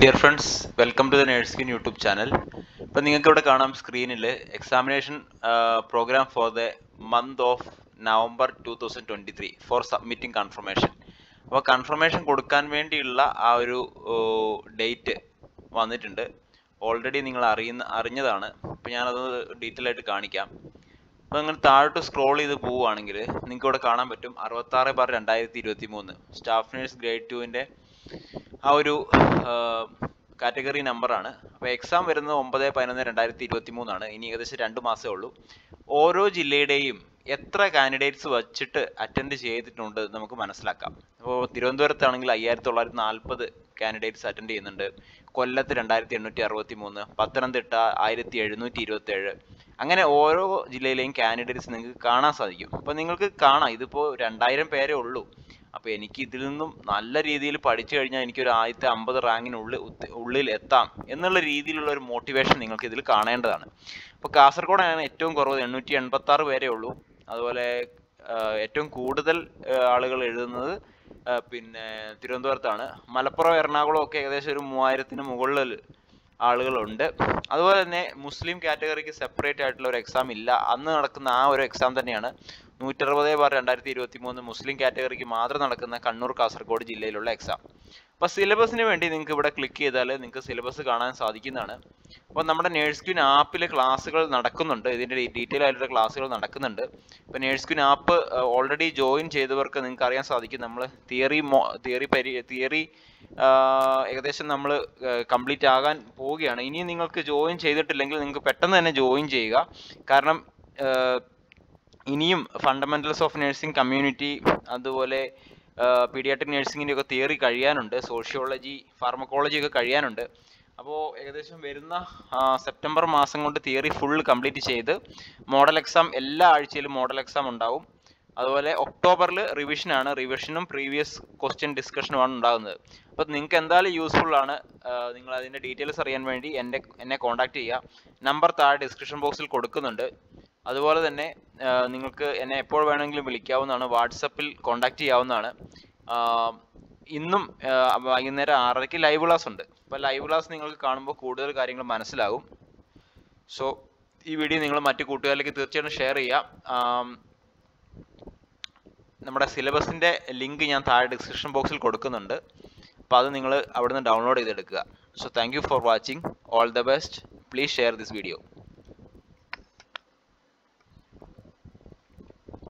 Dear friends welcome to the nurse queen YouTube channel ഇപ്പം നിങ്ങൾക്ക് ഇവിടെ കാണാം സ്ക്രീനിൽ examination programme for the month of November two thousand twenty three for submitting confirmation അപ്പോൾ confirmation കൊടുക്കാൻ വേണ്ടിയുള്ള ആ ഒരു ഡേറ്റ് വന്നിട്ടുണ്ട്. ഓൾറെഡി നിങ്ങൾ അറിയുന്ന അറിഞ്ഞതാണ്. അപ്പോൾ ഞാനത് ഡീറ്റെയിൽ ആയിട്ട് കാണിക്കാം. അപ്പോൾ നിങ്ങൾ താഴോട്ട് സ്ക്രോൾ ചെയ്ത് പോവുകയാണെങ്കിൽ നിങ്ങൾക്ക് ഇവിടെ കാണാൻ പറ്റും. അറുപത്താറ് ബാർ രണ്ടായിരത്തി ഇരുപത്തി മൂന്ന് സ്റ്റാഫ് നേഴ്സ് ഗ്രേഡ് ടുവിന്റെ ആ ഒരു കാറ്റഗറി നമ്പറാണ് അപ്പോൾ എക്സാം വരുന്നത് ഒമ്പത് പതിനൊന്ന് രണ്ടായിരത്തി ഇരുപത്തി മൂന്നാണ് ഇനി ഏകദേശം രണ്ട് മാസമേ ഉള്ളൂ. ഓരോ ജില്ലയുടെയും എത്ര കാൻഡിഡേറ്റ്സ് വച്ചിട്ട് അറ്റൻഡ് ചെയ്തിട്ടുണ്ട് നമുക്ക് മനസ്സിലാക്കാം. അപ്പോൾ തിരുവനന്തപുരത്താണെങ്കിൽ അയ്യായിരത്തി തൊള്ളായിരത്തി നാൽപ്പത് കാൻഡിഡേറ്റ്സ് അറ്റൻഡ് ചെയ്യുന്നുണ്ട്. കൊല്ലത്ത് രണ്ടായിരത്തി എണ്ണൂറ്റി അറുപത്തി മൂന്ന് പത്തനംതിട്ട ആയിരത്തി എഴുന്നൂറ്റി ഇരുപത്തി ഏഴ് അങ്ങനെ ഓരോ ജില്ലയിലെയും കാൻഡിഡേറ്റ്സ് നിങ്ങൾക്ക് കാണാൻ സാധിക്കും. അപ്പോൾ നിങ്ങൾക്ക് കാണാം. ഇതിപ്പോൾ രണ്ടായിരം പേരേ ഉള്ളൂ. അപ്പോൾ എനിക്ക് ഇതിൽ നിന്നും നല്ല രീതിയിൽ പഠിച്ചു കഴിഞ്ഞാൽ എനിക്ക് ഒരു ആദ്യത്തെ അമ്പത് റാങ്കിനുള്ളിൽ ഉള്ളിൽ എത്താം എന്നുള്ള രീതിയിലുള്ള ഒരു മോട്ടിവേഷൻ നിങ്ങൾക്ക് ഇതിൽ കാണേണ്ടതാണ്. അപ്പോൾ കാസർഗോഡാണ് ഏറ്റവും കുറവ് എണ്ണൂറ്റി എൺപത്തി ആറ് പേരേ ഉള്ളൂ. അതുപോലെ ഏറ്റവും കൂടുതൽ ആളുകൾ എഴുതുന്നത് പിന്നെ തിരുവനന്തപുരത്താണ്. മലപ്പുറം എറണാകുളം ഒക്കെ ഏകദേശം ഒരു മൂവായിരത്തിന് മുകളിൽ ആളുകളുണ്ട്. അതുപോലെ തന്നെ മുസ്ലിം കാറ്റഗറിക്ക് സെപ്പറേറ്റ് ആയിട്ടുള്ള ഒരു എക്സാം ഇല്ല. അന്ന് നടക്കുന്ന ആ ഒരു എക്സാം തന്നെയാണ് നൂറ്ററുപത് ബാർ രണ്ടായിരത്തി ഇരുപത്തി മൂന്ന് മുസ്ലിം കാറ്റഗറിക്ക് മാത്രം നടക്കുന്ന കണ്ണൂർ കാസർഗോഡ് ജില്ലയിലുള്ള എക്സാം അപ്പോൾ സിലബസിന് വേണ്ടി നിങ്ങൾക്ക് ഇവിടെ ക്ലിക്ക് ചെയ്താൽ നിങ്ങൾക്ക് സിലബസ് കാണാൻ സാധിക്കുന്നതാണ്. അപ്പോൾ നമ്മുടെ നേഴ്സ് ക്യൂൻ ആപ്പിൽ ക്ലാസ്സുകൾ നടക്കുന്നുണ്ട്. ഇതിന്റെ ഡീറ്റെയിൽ ആയിട്ടുള്ള ക്ലാസ്സുകൾ നടക്കുന്നുണ്ട്. ഇപ്പോൾ nurse queen app already join ചെയ്തവർക്ക് നിങ്ങൾക്ക് അറിയാൻ സാധിക്കും. നമ്മൾ തിയറി മോ തിയറി പരി തിയറി ഏകദേശം നമ്മൾ കംപ്ലീറ്റ് ആകാൻ പോവുകയാണ്. ഇനി നിങ്ങൾക്ക് ജോയിൻ ചെയ്തിട്ടില്ലെങ്കിൽ നിങ്ങൾക്ക് പെട്ടെന്ന് തന്നെ ജോയിൻ ചെയ്യുക. കാരണം ഇനിയും ഫണ്ടമെന്റൽസ് ഓഫ് നഴ്സിംഗ് കമ്മ്യൂണിറ്റി അതുപോലെ പീഡിയാട്രിക് നഴ്സിങ്ങിന്റെ ഒക്കെ തിയറി കഴിയാനുണ്ട് സോഷ്യോളജി ഫാർമക്കോളജി ഒക്കെ കഴിയാനുണ്ട്. അപ്പോൾ ഏകദേശം വരുന്ന സെപ്റ്റംബർ മാസം കൊണ്ട് തിയറി ഫുൾ കംപ്ലീറ്റ് ചെയ്ത് മോഡൽ എക്സാം എല്ലാ ആഴ്ചയിലും മോഡൽ എക്സാം ഉണ്ടാവും. അതുപോലെ ഒക്ടോബറിൽ റിവിഷനാണ് റിവിഷനും പ്രീവിയസ് ക്വസ്റ്റ്യൻ ഡിസ്കഷനുമാണ് ഉണ്ടാകുന്നത് അപ്പോൾ നിങ്ങൾക്ക് എന്തായാലും യൂസ്ഫുൾ ആണ്. നിങ്ങൾ അതിന്റെ ഡീറ്റെയിൽസ് അറിയാൻ വേണ്ടി എന്റെ എന്നെ കോൺടാക്ട് ചെയ്യുക. നമ്പർ താഴെ ഡിസ്ക്രിപ്ഷൻ ബോക്സിൽ കൊടുക്കുന്നുണ്ട്. അതുപോലെ തന്നെ നിങ്ങൾക്ക് എന്നെ എപ്പോൾ വേണമെങ്കിലും വിളിക്കാവുന്നതാണ്. വാട്സപ്പിൽ കോൺടാക്റ്റ് ചെയ്യാവുന്നതാണ്. ഇന്നും വൈകുന്നേരം ആറരയ്ക്ക് ലൈവ് ക്ലാസ് ഉണ്ട്. അപ്പോൾ ലൈവ് ക്ലാസ് നിങ്ങൾക്ക് കാണുമ്പോൾ കൂടുതൽ കാര്യങ്ങൾ മനസ്സിലാകും. സോ ഈ വീഡിയോ നിങ്ങൾ മറ്റു കൂട്ടുകാരിലേക്ക് തീർച്ചയായിട്ടും ഷെയർ ചെയ്യാം. നമ്മുടെ സിലബസിന്റെ ലിങ്ക് ഞാൻ താഴെ ഡിസ്ക്രിപ്ഷൻ ബോക്സിൽ കൊടുക്കുന്നുണ്ട്. അപ്പോൾ അത് നിങ്ങൾ അവിടുന്ന് ഡൗൺലോഡ് ചെയ്തെടുക്കുക. So thank for watching. All the best. Please share this video.